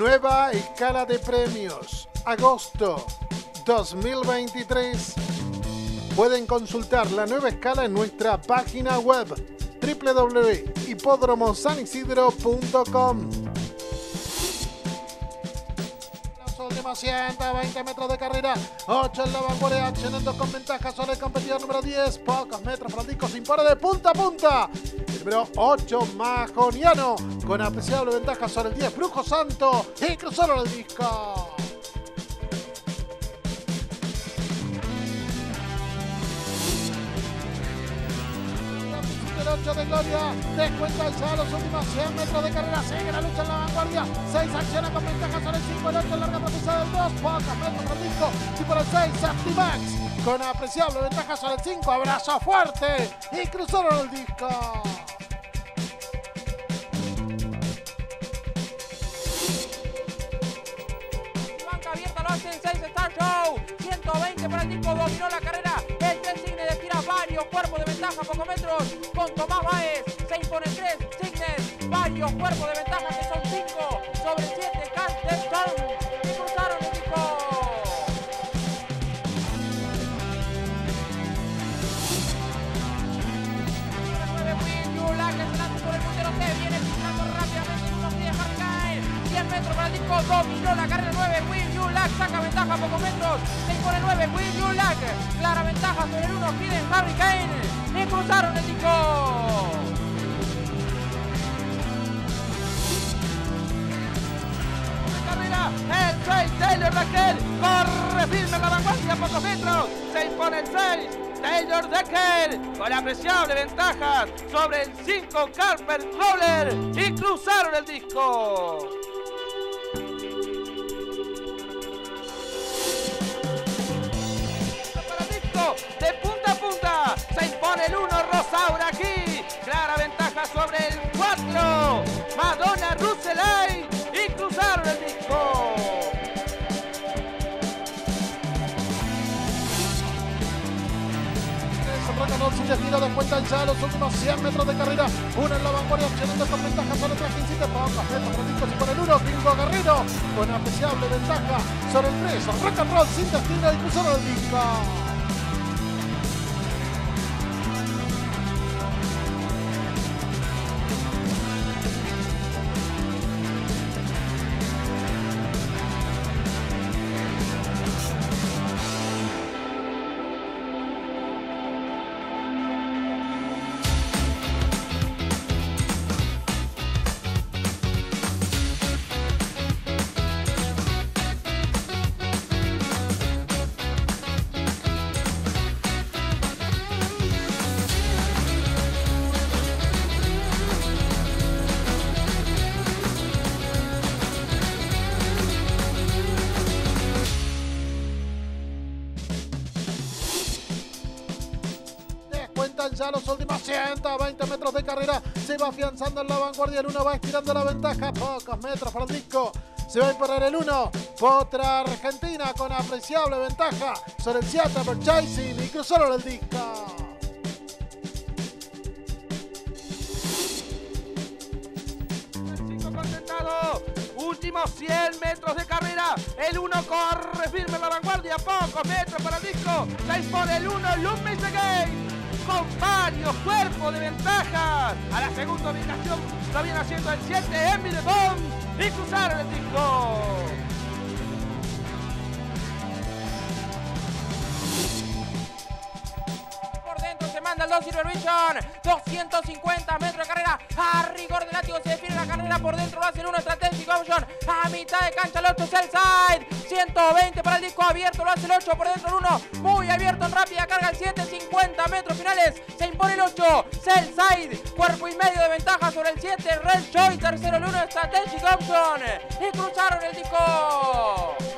Nueva escala de premios. Agosto 2023. Pueden consultar la nueva escala en nuestra página web www.hipódromosanisidro.com. Última 120 metros de carrera, 8 en la vanguardia, accionando con ventaja sobre el competidor número 10, pocos metros para el disco, se impone de punta a punta. Número 8, Majoniano, con apreciable ventaja sobre el 10, Brujo Santo, y cruzaron el disco. el 8 de Gloria. Descuenta ya los últimos 100 metros de carrera. Sigue la lucha en la vanguardia. 6 acciona con ventaja sobre el 5. El 8 larga propulsada del 2. Pocos metros por el disco. Y por el 6, Safety Max. Con apreciable ventaja sobre el 5. Abrazo fuerte. Y cruzaron el disco. 120 para el disco. Dominó la carrera. El 3 Signe tira varios cuerpos de ventaja. Pocos metros. Con Tomás Baez. Se impone el 3 Signes. Varios cuerpos de ventaja que son 5 sobre el 7 Castellón. Y cruzaron el disco. por el puntero C, viene pisando rápidamente en unos 10 Hurricane, 100 metros para el disco, dominó la carrera 9, Will You Lack saca ventaja a pocos metros, se impone 9, Will You Lack, clara ventaja sobre el 1, Hidden Hurricane, y cruzaron el disco. el 6, Taylor Raquel, corre firme la vanguardia a pocos metros, se impone el 6, Taylor Decker con apreciable ventaja sobre el 5 Carper Roller y cruzaron el disco. El 1 Rosaura aquí. Clara ventaja sobre el 4 Madonna Ruselay y cruzaron el disco. Sin destino descuentan ya los últimos 100 metros de carrera. Uno en la vanguardia, accionando con ventaja sobre el 3, 15 pocos metros. Francisco y por el 1, Bingo Garrido con apreciable ventaja sobre el 3. Rock and roll sin destino y cruzaron el disco. Ya los últimos 120 metros de carrera. Se va afianzando en la vanguardia. El 1 va estirando la ventaja. Pocos metros para el disco. Se va a imponer el 1. Potra Argentina con apreciable ventaja sobre el Seattle Merchandising y cruzaron el disco. Últimos 100 metros de carrera. El 1 corre firme en la vanguardia. Pocos metros para el disco. Se impone el 1 Lumis Again. Con varios cuerpos de ventaja. A la segunda ubicación lo viene haciendo el 7 Emmy de Bond. Y cruzaron el disco. Manda el 2 Silver Vision. 250 metros de carrera. A rigor de látigo se define la carrera. Por dentro lo hace el 1 Strategic Option. A mitad de cancha el 8 Cellside. 120 para el disco abierto. Lo hace el 8 por dentro el 1. Muy abierto en rápida carga el 7. 50 metros finales. Se impone el 8. Cellside. Cuerpo y medio de ventaja sobre el 7. Red Joy. Tercero el 1 Strategic Option. Y cruzaron el disco.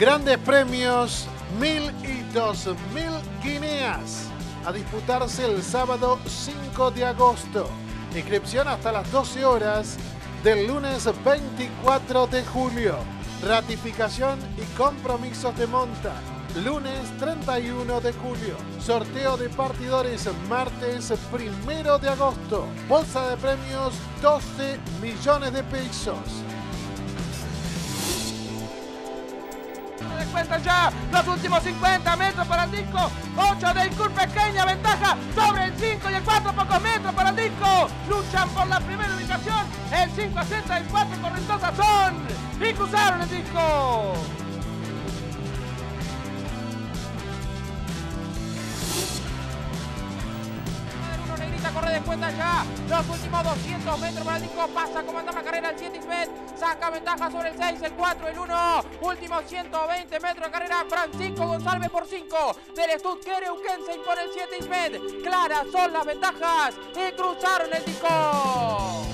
Grandes premios, mil y dos mil guineas. A disputarse el sábado 5 de agosto. Inscripción hasta las 12 horas del lunes 24 de julio. Ratificación y compromisos de monta. lunes 31 de julio. Sorteo de partidores martes 1 de agosto. Bolsa de premios 12 millones de pesos. Cuentan ya los últimos 50 metros para el disco. 8 del Cur, pequeña ventaja sobre el 5 y el 4, pocos metros para el disco. Luchan por la primera ubicación. El 5 a Z, el 4 correntosa son. Y cruzaron el disco. Los últimos 200 metros para el disco. Pasa comandar la carrera el 7 Smith. Saca ventaja sobre el 6, el 4, el 1. Últimos 120 metros de carrera. Francisco González por 5. Del Stuttgart Eukensen por el 7 Smith. Claras son las ventajas. Y cruzaron el disco.